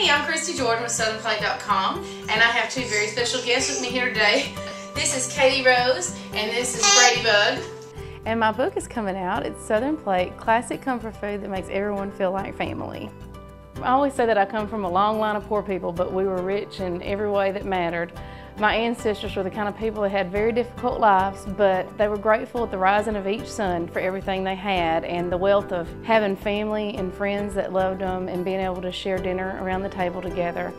Hey, I'm Christy Jordan with SouthernPlate.com, and I have two very special guests with me here today. This is Katie Rose, and this is Brady Bug. And my book is coming out. It's Southern Plate, classic comfort food that makes everyone feel like family. I always say that I come from a long line of poor people, but we were rich in every way that mattered. My ancestors were the kind of people that had very difficult lives, but they were grateful at the rising of each sun for everything they had and the wealth of having family and friends that loved them and being able to share dinner around the table together.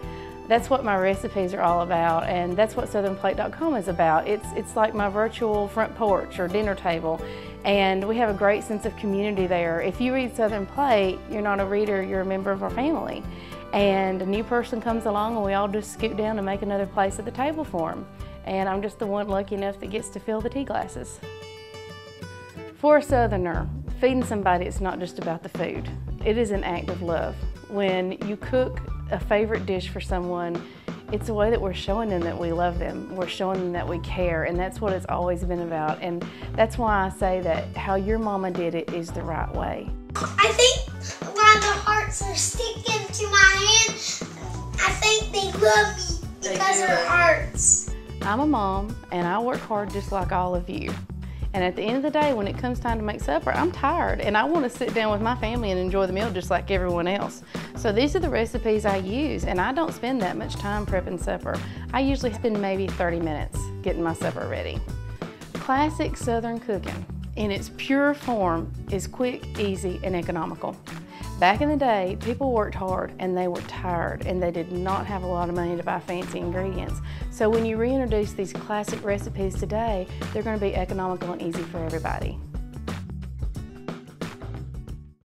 That's what my recipes are all about, and that's what SouthernPlate.com is about. It's, it's like my virtual front porch or dinner table, and we have a great sense of community there. If you read Southern Plate, you're not a reader, you're a member of our family. And a new person comes along, and we all just scoot down and make another place at the table for them. And I'm just the one lucky enough that gets to fill the tea glasses. For a Southerner, feeding somebody is not just about the food. It is an act of love. When you cook a favorite dish for someone, it's a way that we're showing them that we love them. We're showing them that we care, and that's what it's always been about. And that's why I say that how your mama did it is the right way. I think why the hearts are sticking love me because of hearts. I'm a mom, and I work hard just like all of you. And at the end of the day, when it comes time to make supper, I'm tired and I want to sit down with my family and enjoy the meal just like everyone else. So these are the recipes I use and I don't spend that much time prepping supper. I usually spend maybe 30 minutes getting my supper ready. Classic Southern cooking in its pure form is quick, easy, and economical. Back in the day, people worked hard and they were tired and they did not have a lot of money to buy fancy ingredients. So when you reintroduce these classic recipes today, they're going to be economical and easy for everybody.